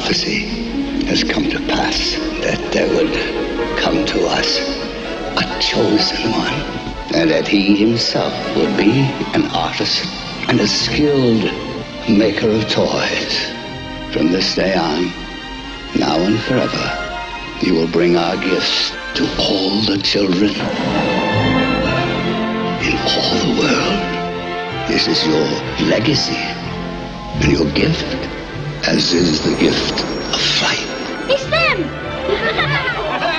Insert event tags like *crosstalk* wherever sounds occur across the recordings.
prophecy has come to pass that there would come to us a chosen one, and that he himself would be an artist and a skilled maker of toys. From this day on, now and forever, you will bring our gifts to all the children in all the world. This is your legacy and your gift, as is the gift of flight. It's them!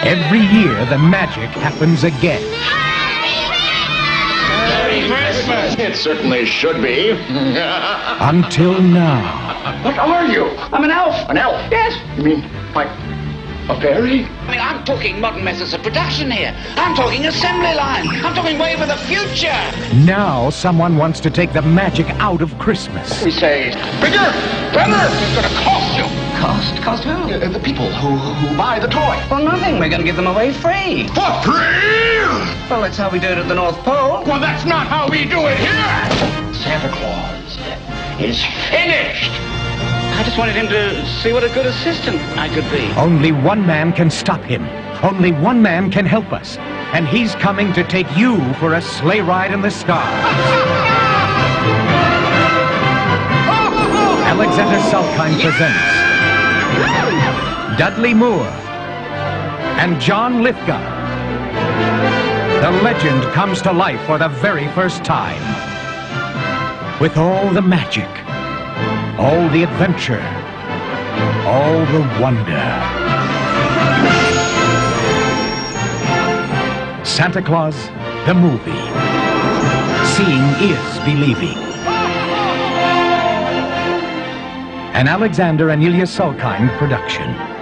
Every year, the magic happens again. Merry Christmas! It certainly should be. *laughs* Until now. what are you? I'm an elf. An elf? Yes. You mean like a fairy? I mean, I'm talking modern methods of production here. I'm talking assembly line. I'm talking way for the future. Now, someone wants to take the magic out of Christmas. We say bigger, better. It's going to cost you. Cost? Cost who? Uh, the people who, who buy the toy. Well, nothing. We're going to give them away free. For free? Well, that's how we do it at the North Pole. Well, that's not how we do it here. Santa Claus is finished. I just wanted him to see what a good assistant I could be. Only one man can stop him. Only one man can help us. And he's coming to take you for a sleigh ride in the sky. Alexander Salkind presents Dudley Moore and John Lithgow. The legend comes to life for the very first time. With all the magic, all the adventure, all the wonder. Santa Claus, the movie. Seeing is believing. An Alexander and Ilya Salkind production.